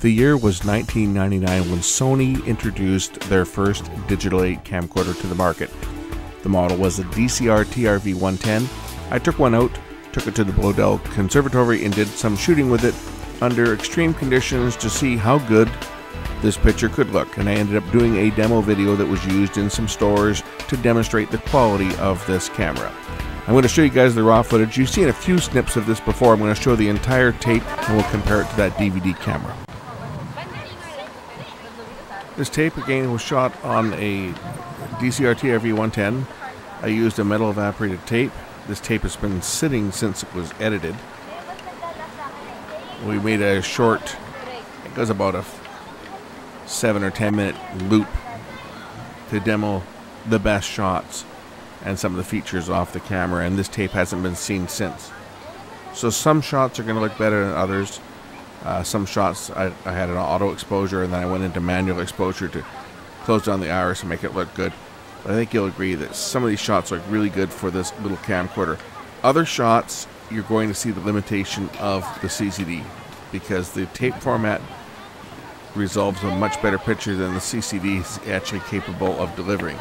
The year was 1999 when Sony introduced their first digital 8 camcorder to the market. The model was a DCR TRV 110. I took one out, took it to the Bloedel Conservatory, and did some shooting with it under extreme conditions to see how good this picture could look. And I ended up doing a demo video that was used in some stores to demonstrate the quality of this camera. I'm going to show you guys the raw footage. You've seen a few snips of this before. I'm going to show the entire tape and we'll compare it to that DVD camera. This tape again was shot on a DCR TRV 110. I used a metal evaporated tape. This tape has been sitting since it was edited. We made a short, it goes about a seven or ten minute loop to demo the best shots and some of the features off the camera, and this tape hasn't been seen since. So some shots are going to look better than others. Uh, some shots I, I, had an auto exposure and then I went into manual exposure to close down the iris and make it look good. But I think you'll agree that some of these shots look really good for this little camcorder. Other shots, you're going to see the limitation of the CCD because the tape format resolves a much better picture than the CCD is actually capable of delivering.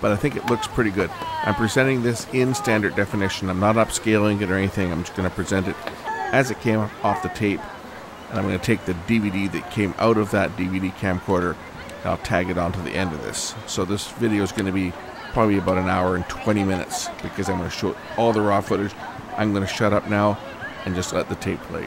But I think it looks pretty good. I'm presenting this in standard definition. I'm not upscaling it or anything. I'm just going to present it as it came off the tape. And I'm going to take the DVD that came out of that DVD camcorder and I'll tag it onto the end of this. So this video is going to be probably about an hour and 20 minutes because I'm going to show all the raw footage. I'm going to shut up now and just let the tape play.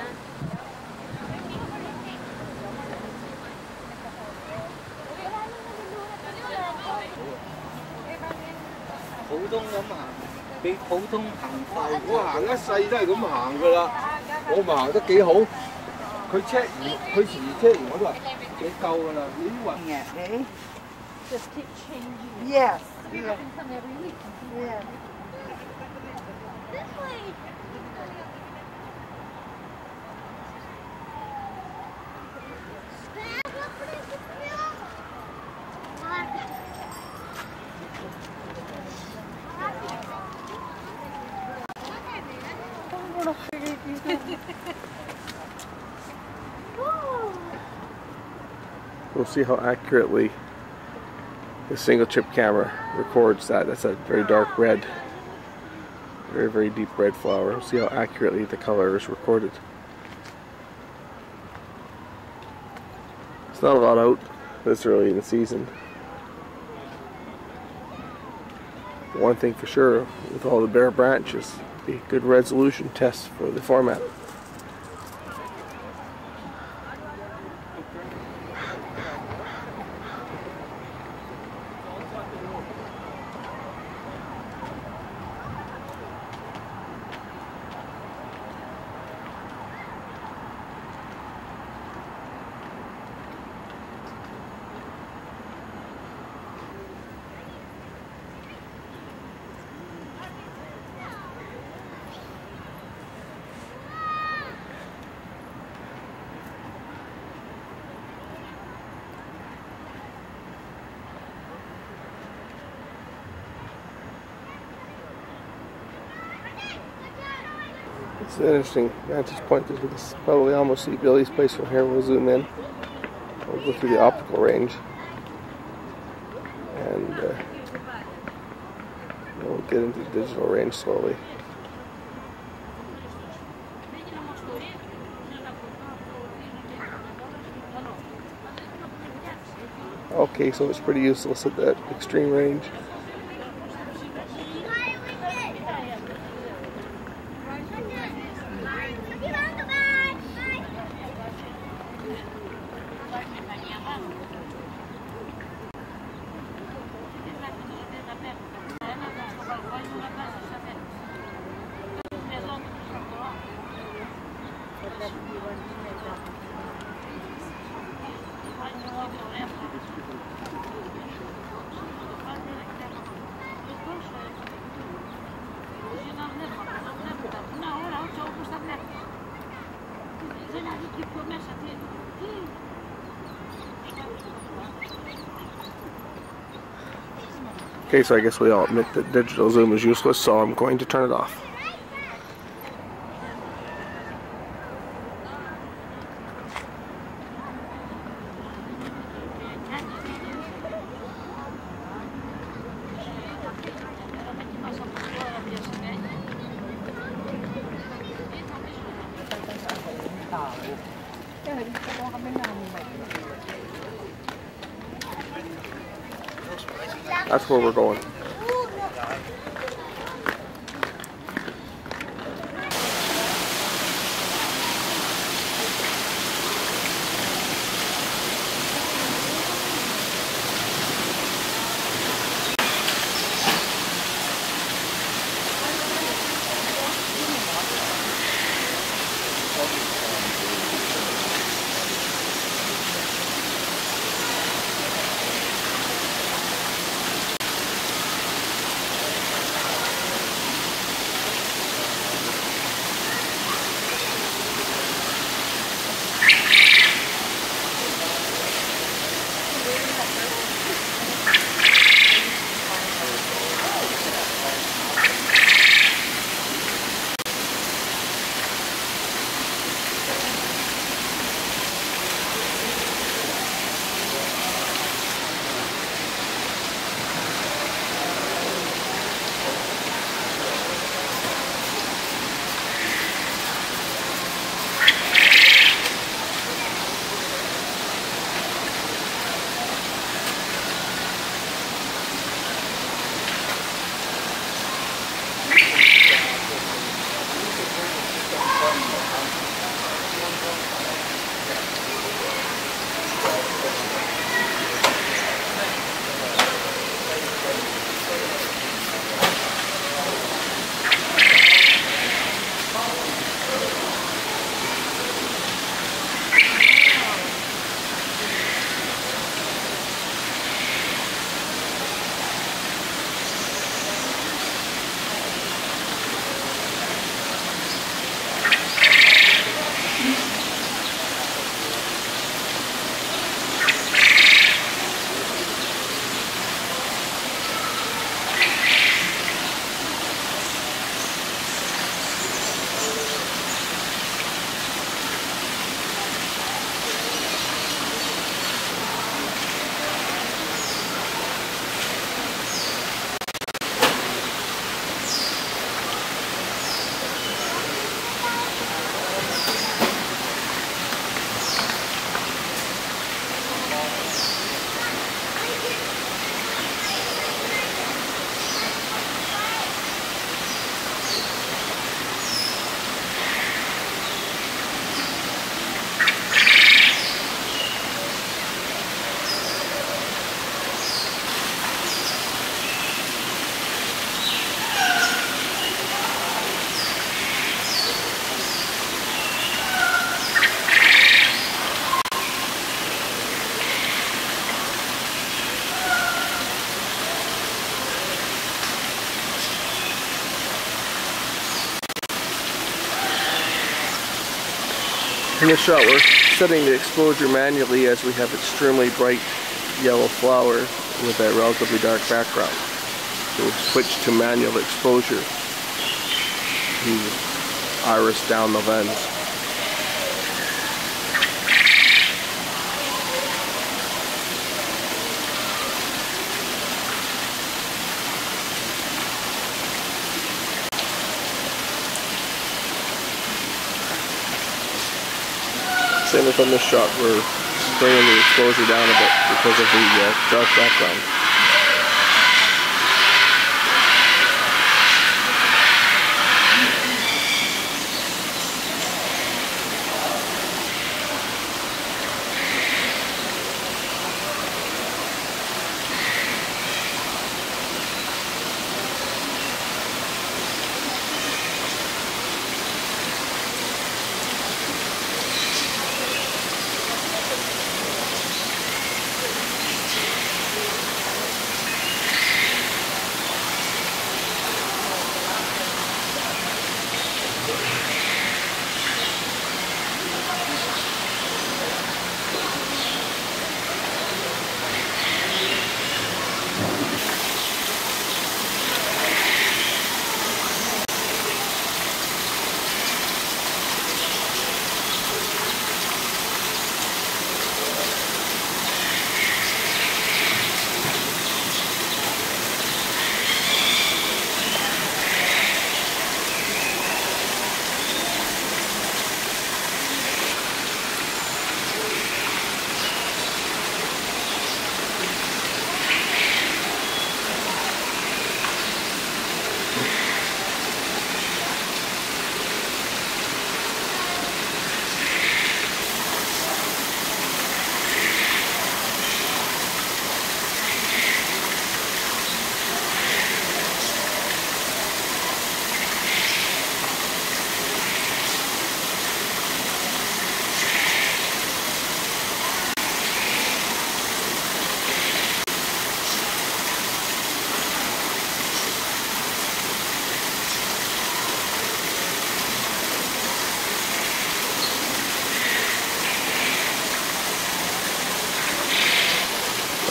通咁行，比普通行快。我行一世都係咁行噶啦，我咪行得幾好。佢 check 完，佢時 check 完我都話你夠噶啦，你啲運嘅。Just keep changing. Yes. Yeah. every week. Yeah. see how accurately the single chip camera records that. That's a very dark red, very, very deep red flower. We'll see how accurately the color is recorded. It's not a lot out this early in the season. One thing for sure, with all the bare branches, be good resolution test for the format. An interesting vantage point. You can probably almost see Billy's place from here. We'll zoom in. We'll go through the optical range. And uh, we'll get into the digital range slowly. Okay, so it's pretty useless at that extreme range. Okay, so I guess we all admit that digital zoom is useless, so I'm going to turn it off. That's where we're going. Shot, we're setting the exposure manually as we have extremely bright yellow flower with a relatively dark background. So we'll switch to manual exposure to iris down the lens. Same as on this shot, we're bringing the exposure down a bit because of the uh, dark background.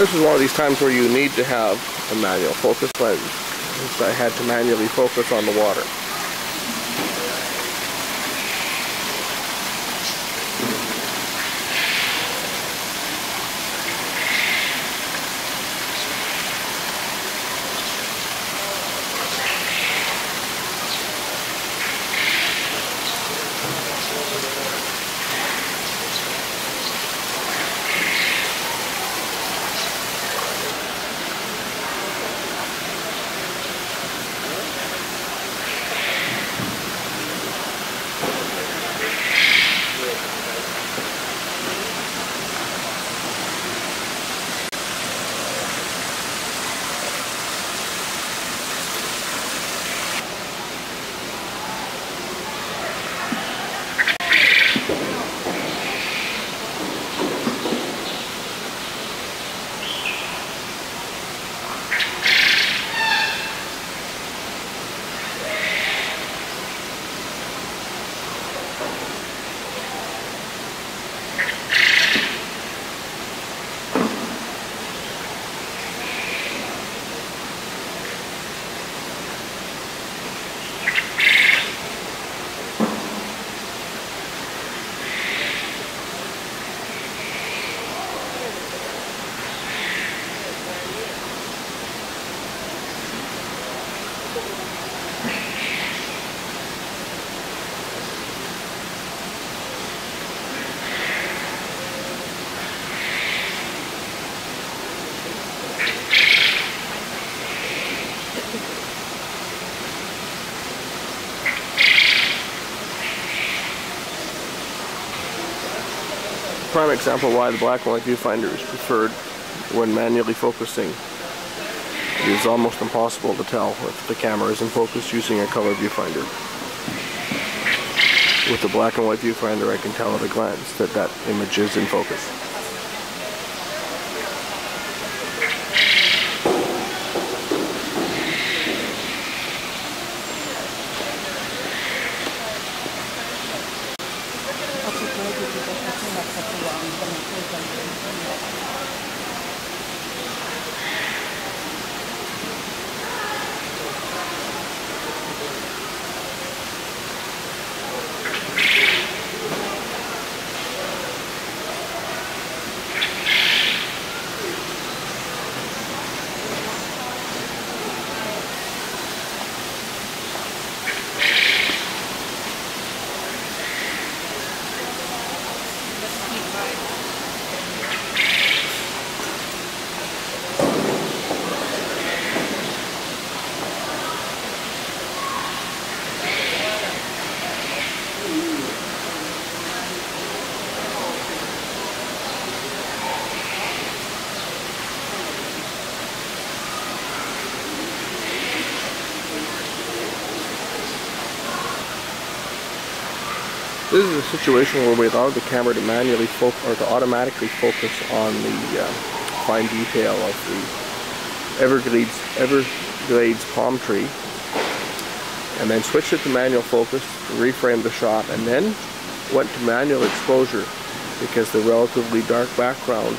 This is one of these times where you need to have a manual focus lens. I had to manually focus on the water. Prime example why the black and white viewfinder is preferred when manually focusing. It is almost impossible to tell if the camera is in focus using a color viewfinder. With the black and white viewfinder I can tell at a glance that that image is in focus. Situation where we allow the camera to manually focus or to automatically focus on the uh, fine detail of the Everglades Everglades palm tree, and then switched it to manual focus, reframed the shot, and then went to manual exposure because the relatively dark background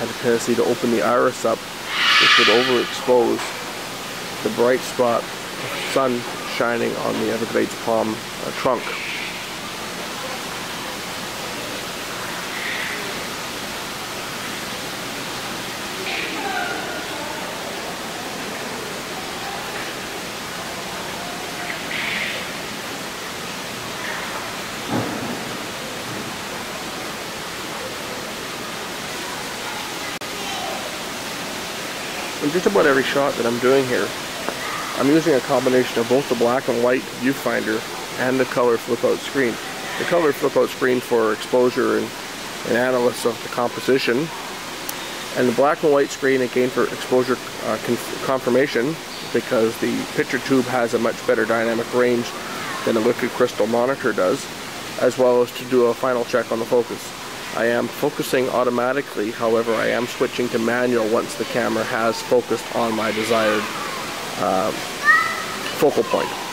had a tendency to open the iris up, which would overexpose the bright spot of sun shining on the Everglades palm uh, trunk. Just about every shot that I'm doing here, I'm using a combination of both the black and white viewfinder and the color flip out screen. The color flip out screen for exposure and, and analysis of the composition, and the black and white screen again for exposure uh, confirmation because the picture tube has a much better dynamic range than a liquid crystal monitor does, as well as to do a final check on the focus. I am focusing automatically, however I am switching to manual once the camera has focused on my desired uh, focal point.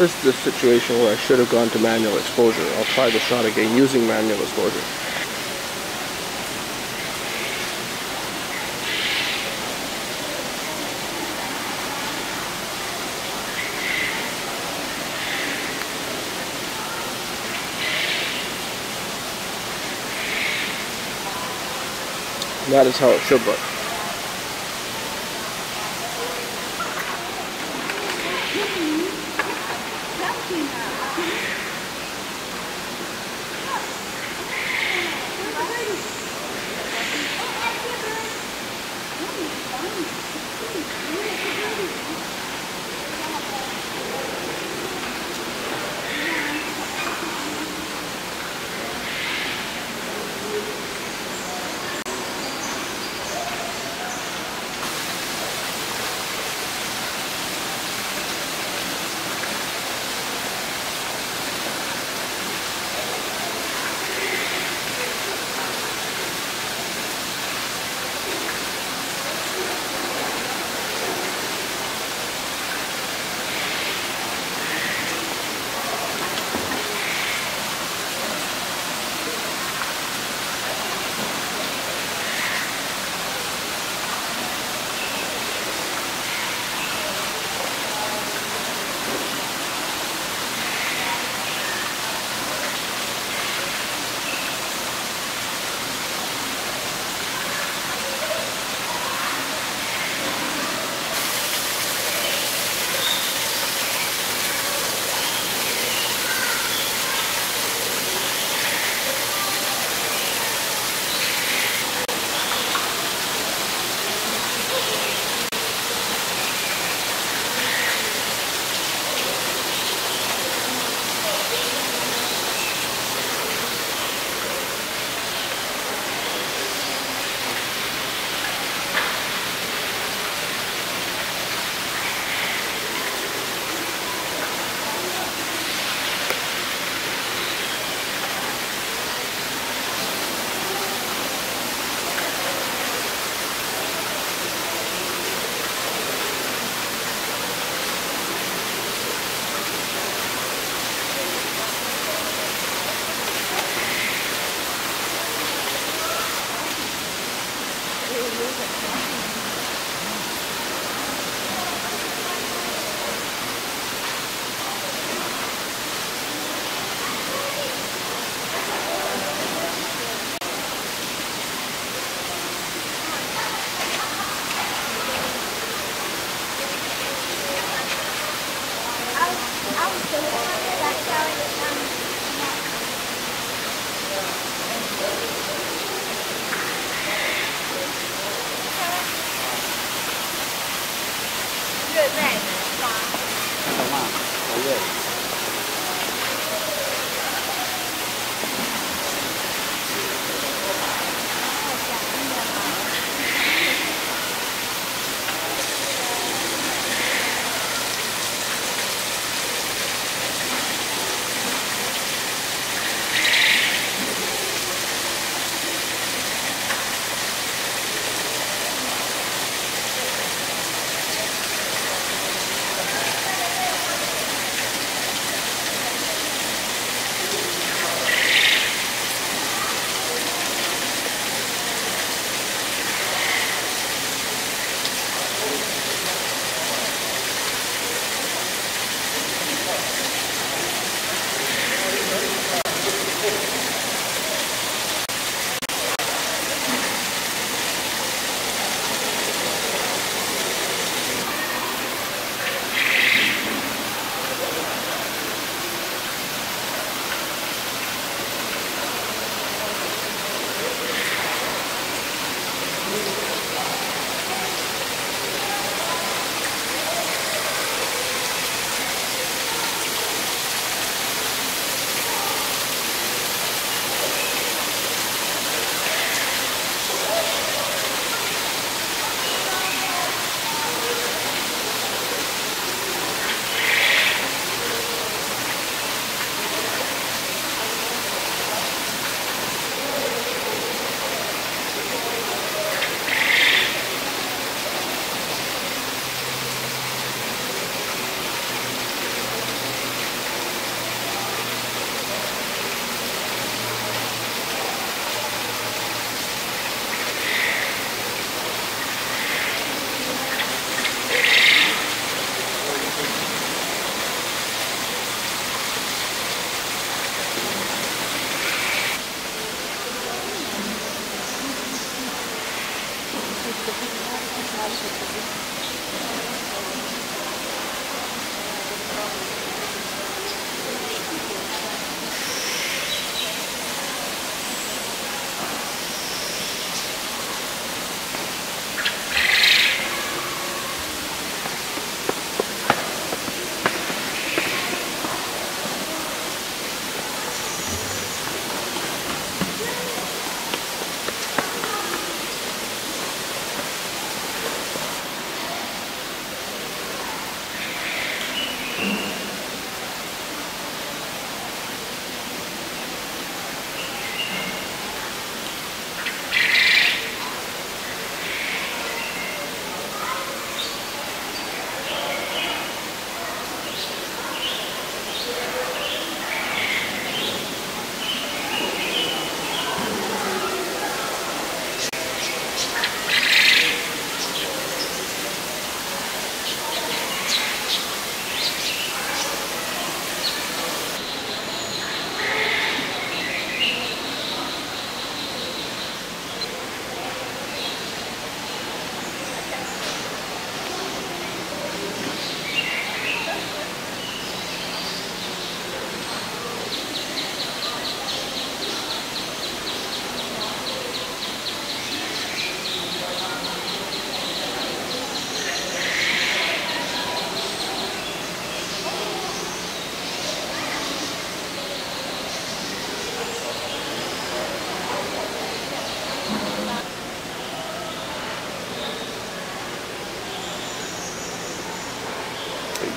This is the situation where I should have gone to manual exposure. I'll try the shot again using manual exposure. That is how it should look.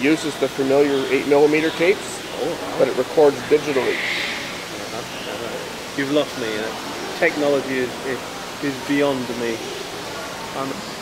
Uses the familiar 8 millimeter tapes, but it records digitally. You've lost me. Uh, technology is, is, is beyond me. I'm,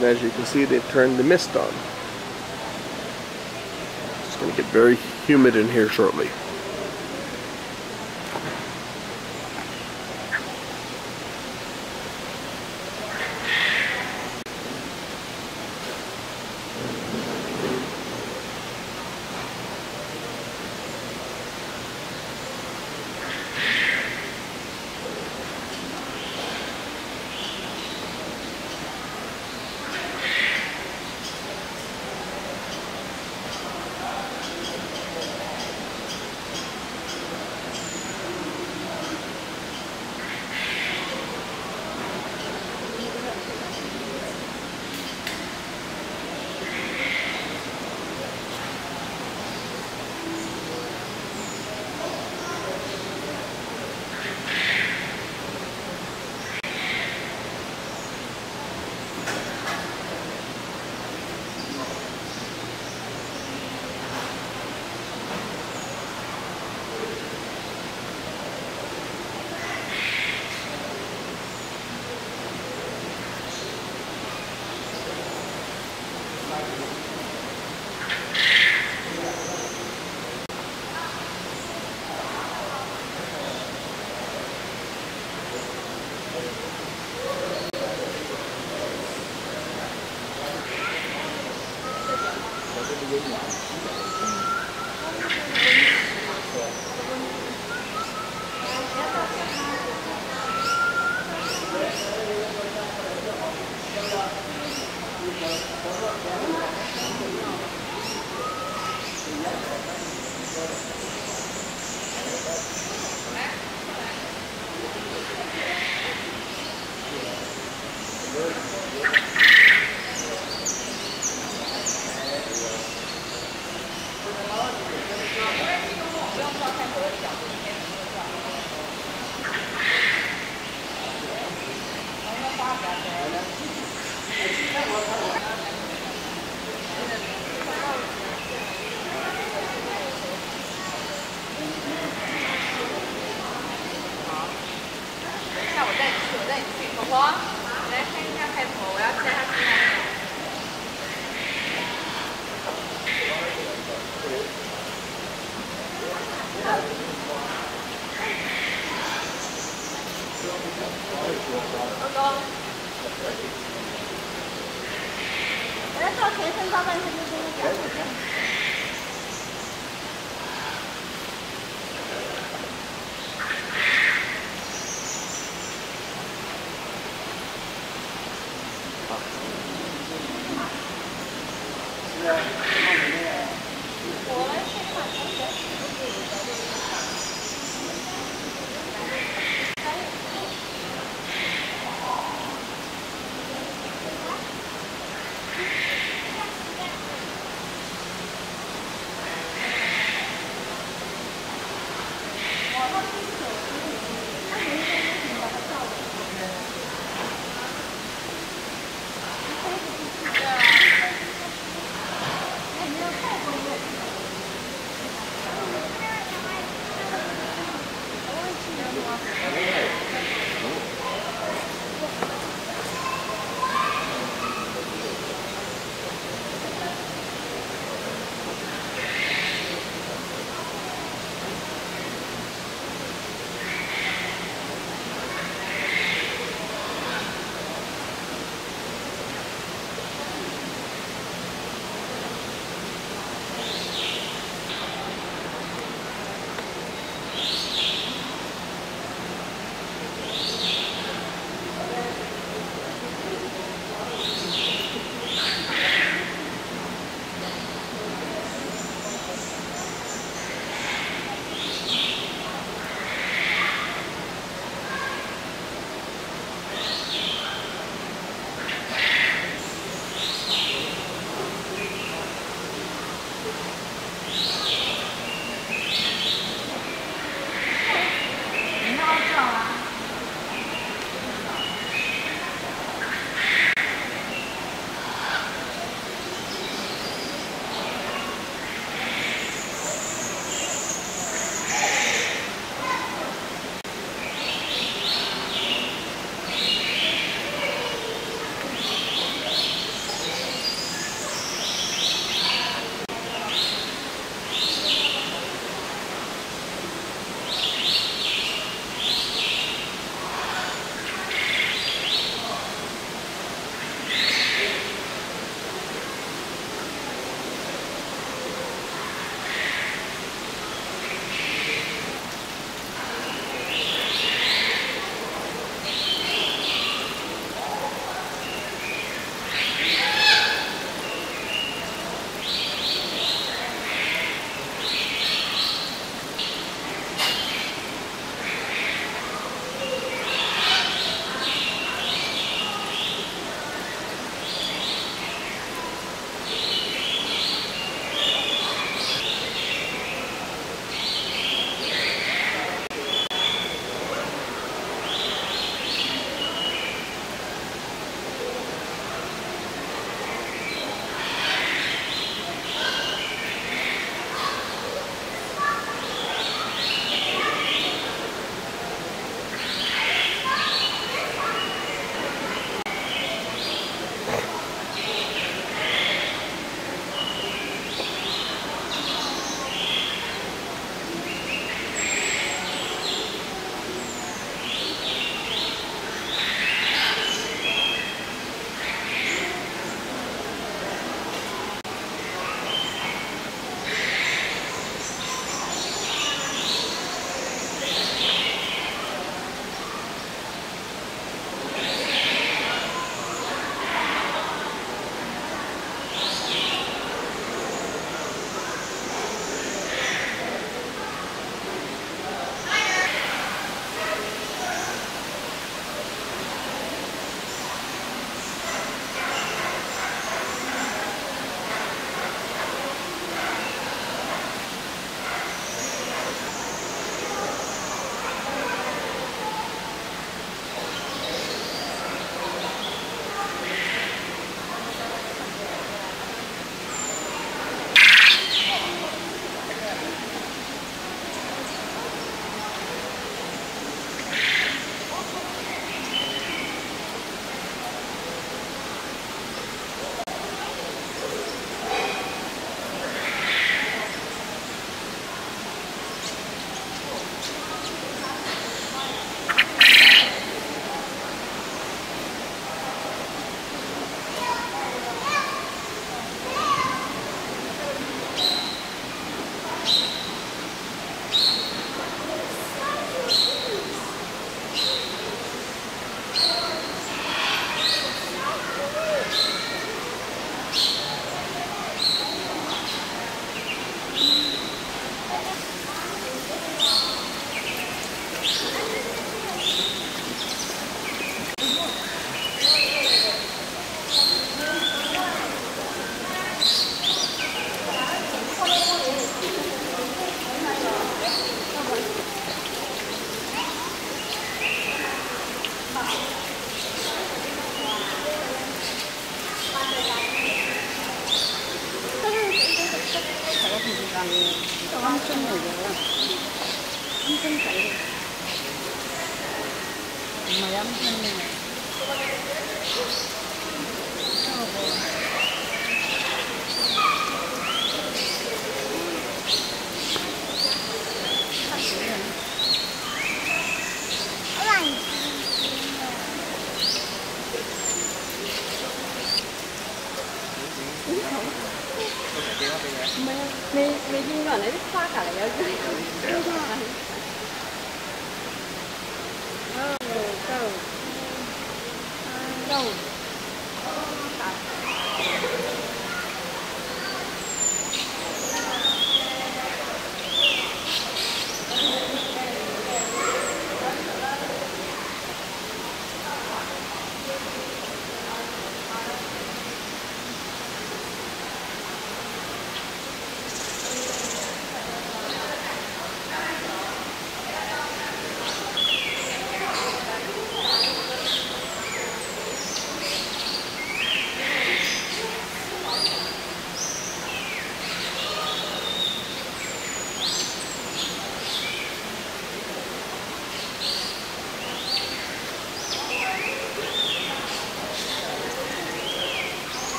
And as you can see, they've turned the mist on. It's going to get very humid in here shortly.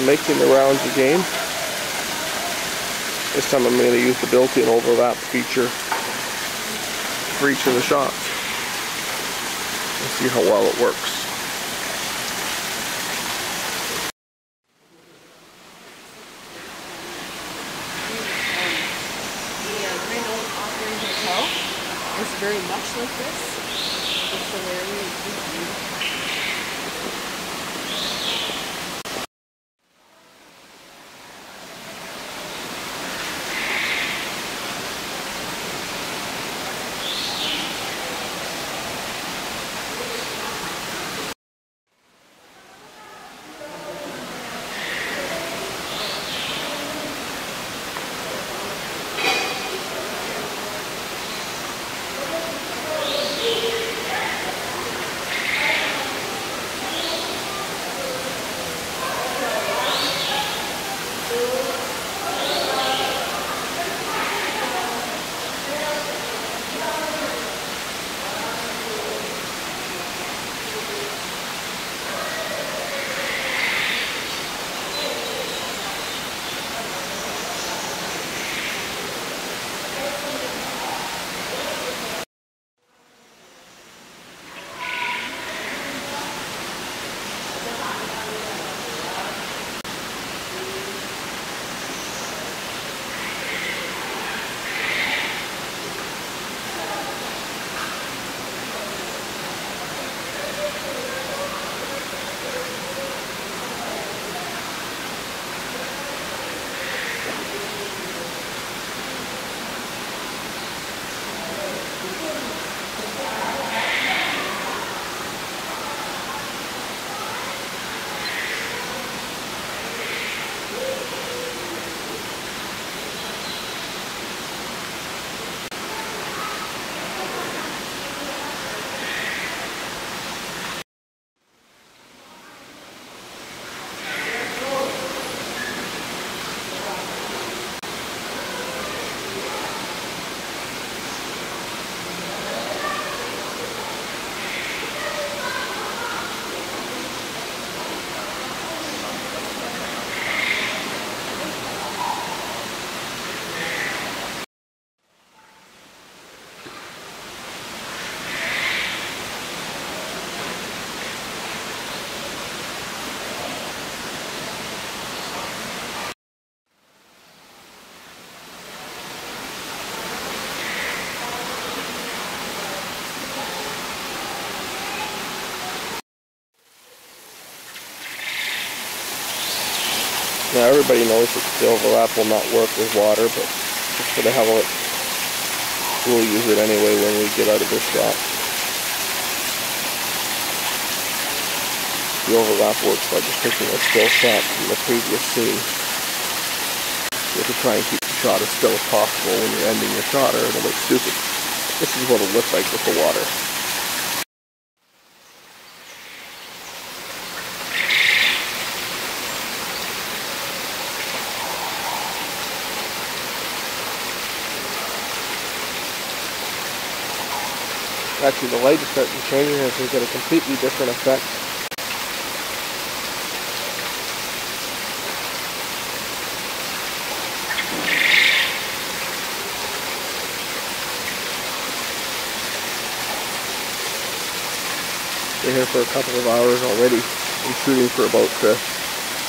I'm making the rounds again. This time I'm going to use the built-in overlap feature for each of the shots. Let's see how well it works. Um, hotel is very much like this. Now everybody knows that the overlap will not work with water, but just for the hell of it, we'll use it anyway when we get out of this shot. The overlap works by just taking a still shot from the previous scene. You have to try and keep the shot as still as possible when you're ending your shot or it'll look stupid. This is what it'll look like with the water. Actually, the light is starting to change and so we get a completely different effect. Been here for a couple of hours already. I'm shooting for about uh,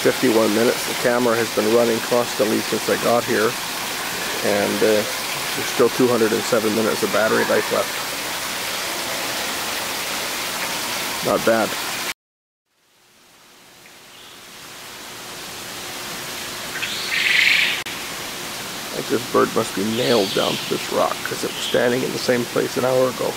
51 minutes. The camera has been running constantly since I got here, and uh, there's still 207 minutes of battery life left. Not bad. I think this bird must be nailed down to this rock because it was standing in the same place an hour ago.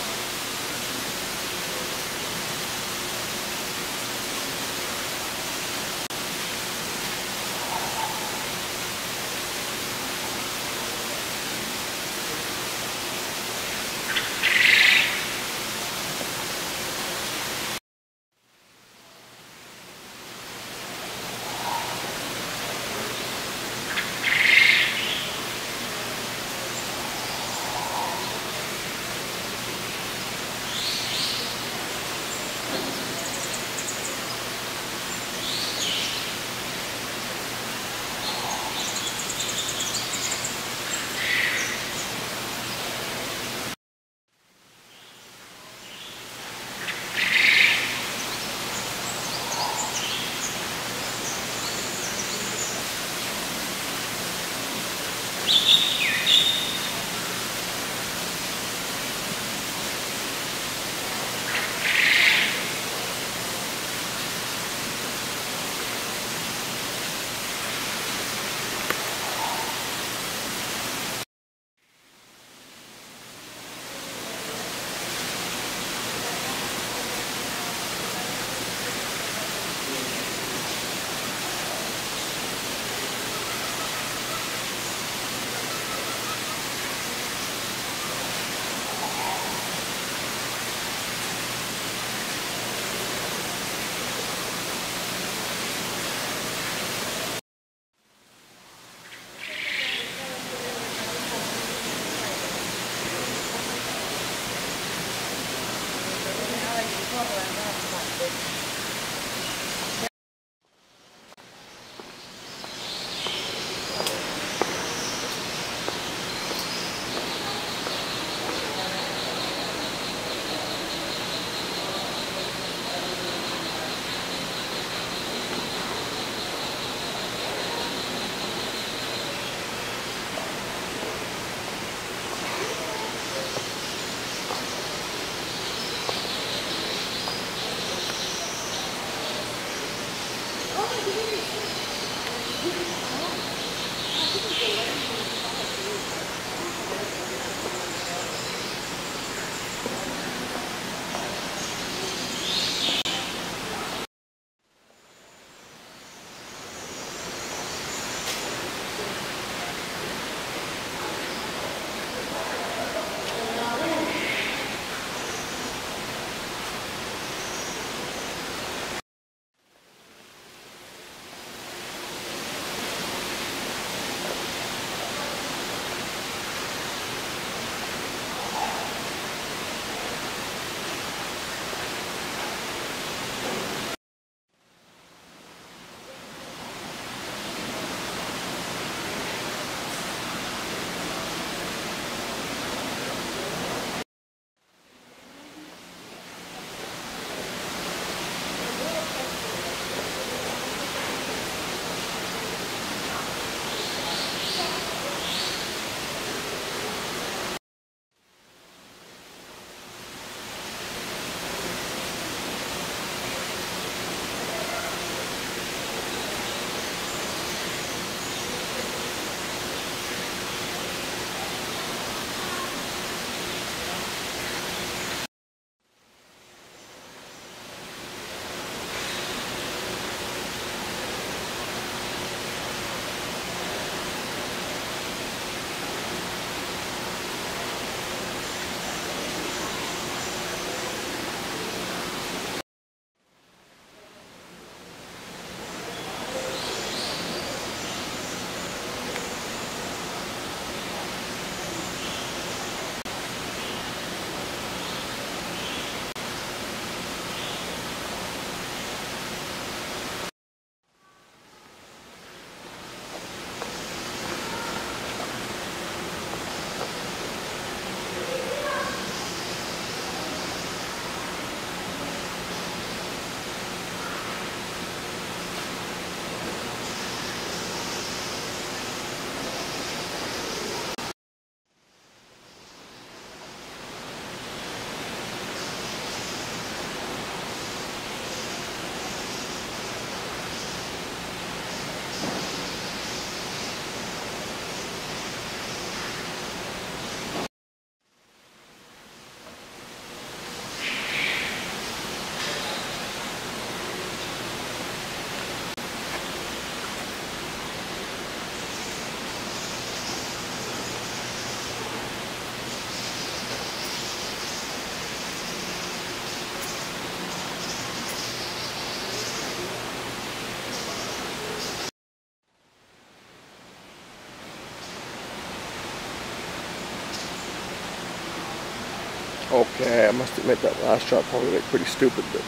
Okay, I must admit that last shot probably looked pretty stupid, but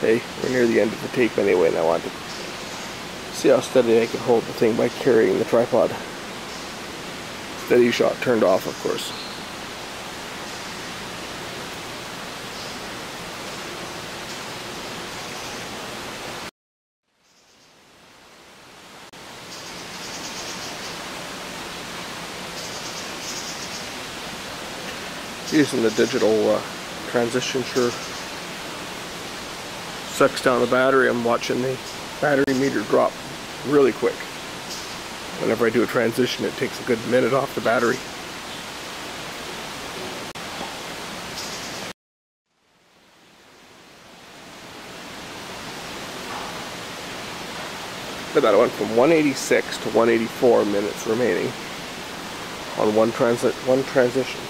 hey, we're near the end of the tape anyway, and I wanted to see how steady I could hold the thing by carrying the tripod. Steady shot turned off, of course. Using the digital uh, transition sure sucks down the battery. I'm watching the battery meter drop really quick. Whenever I do a transition, it takes a good minute off the battery. That, went from 186 to 184 minutes remaining on one transit one transition.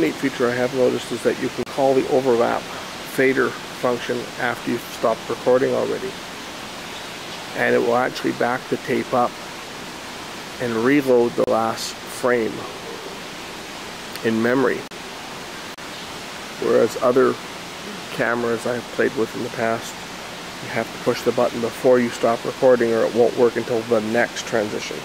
Neat feature I have noticed is that you can call the overlap fader function after you've stopped recording already. And it will actually back the tape up and reload the last frame in memory. Whereas other cameras I've played with in the past, you have to push the button before you stop recording or it won't work until the next transition.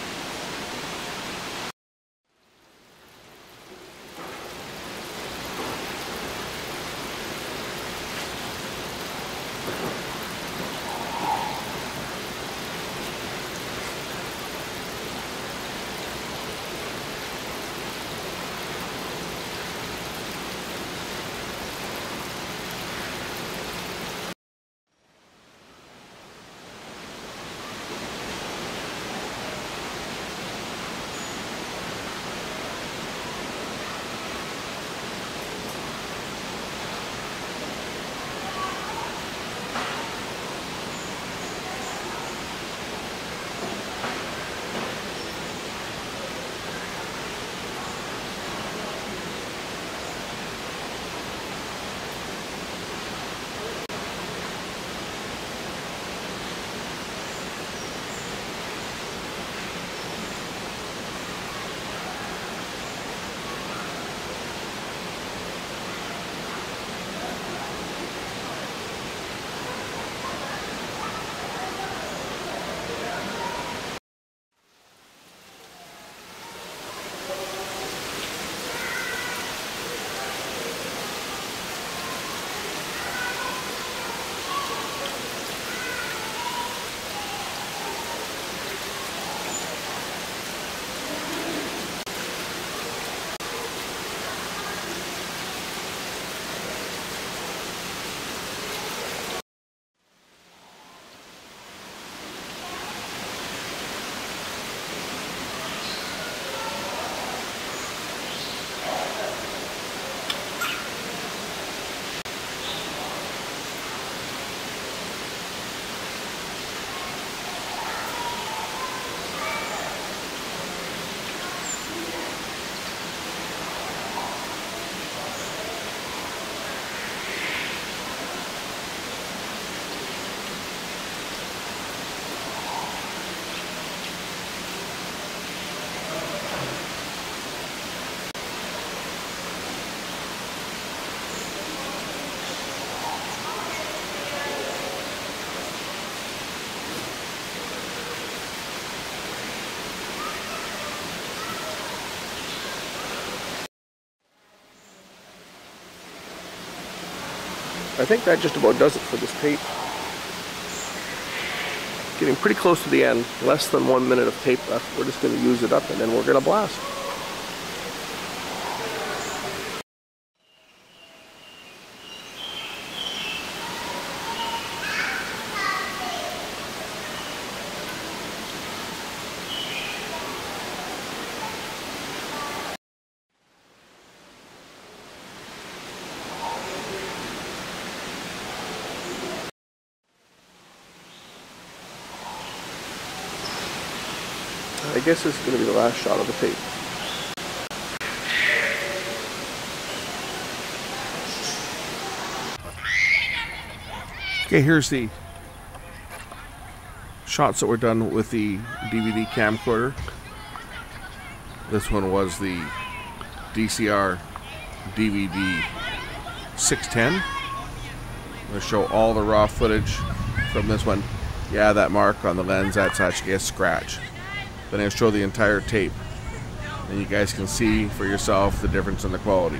I think that just about does it for this tape. Getting pretty close to the end, less than one minute of tape left. We're just going to use it up and then we're going to blast. Guess this is going to be the last shot of the tape. Okay, here's the shots that were done with the DVD camcorder. This one was the DCR DVD 610. I'm going to show all the raw footage from this one. Yeah, that mark on the lens, that's actually a scratch. Then I'll show the entire tape. And you guys can see for yourself the difference in the quality.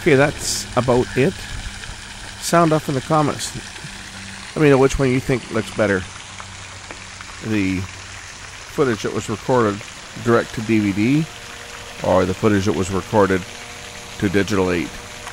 Okay, that's about it. Sound off in the comments. Let me know which one you think looks better. The footage that was recorded direct to DVD or the footage that was recorded to Digital 8.